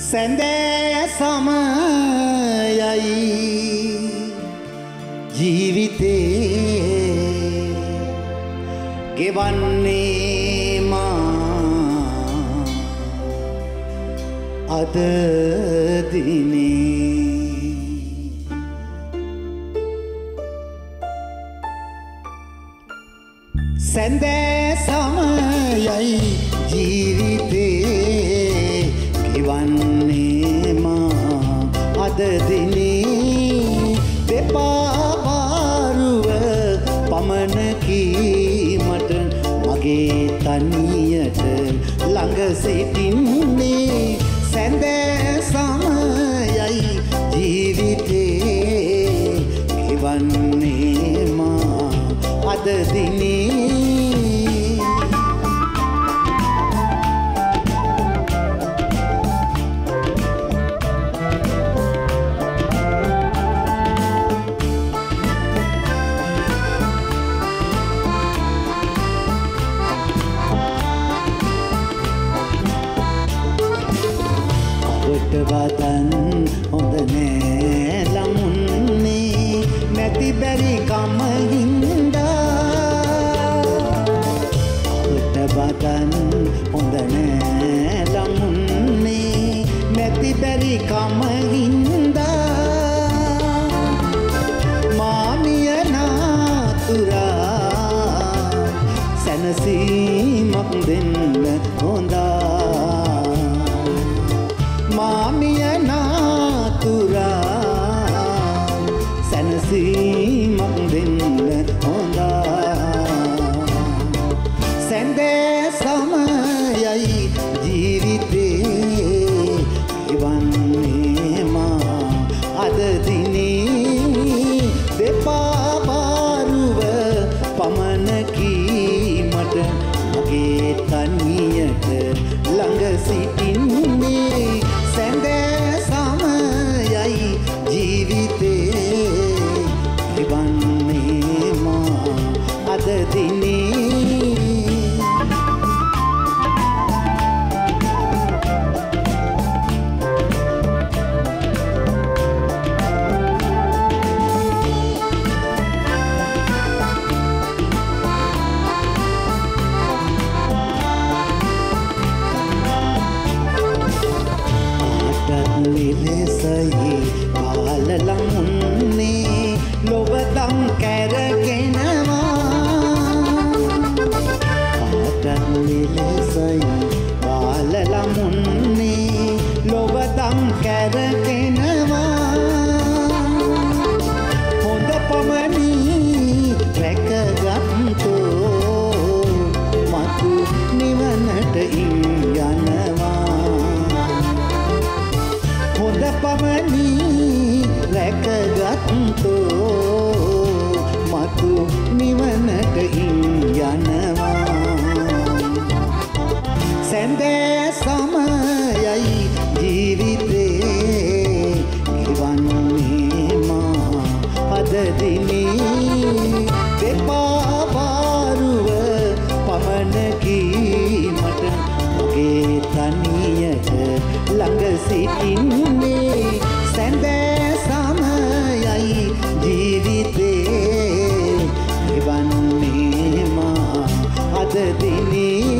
සැඳෑ සමයයි ජීවිතේ ගෙවන්නේ මා අදදිනේ සැඳෑ සමයයි ජීවිතේ මගේ තනියට ළඟ සිටින්නේ සැඳෑ සමයයි ජීවිතේ කොට වදන් හොඳ නෑ ළමුන්නේ. නැති බැරි කම හින්දා. කොට වදන් හොඳ නෑ ළමුන්නේ. නැති බැරි කම හින්දා. මාමිය නාතුරා සැනසීමක් දෙන්න හොඳා ආටත් නිලෙසයි කාලලමුන්නේ ලොවදම් කැරගෙනවා ආටත් නිලෙසයි කාලලමුන්නේ ලොවදම් කැරගෙනවා. හොඳ පමණී රැකගත්තෝ හොඳ පමණී රැකගත්තෝ. මතු නිවනට ඉන් යනවා. සැඳෑ සමයයි ජීවිතේ ನೀ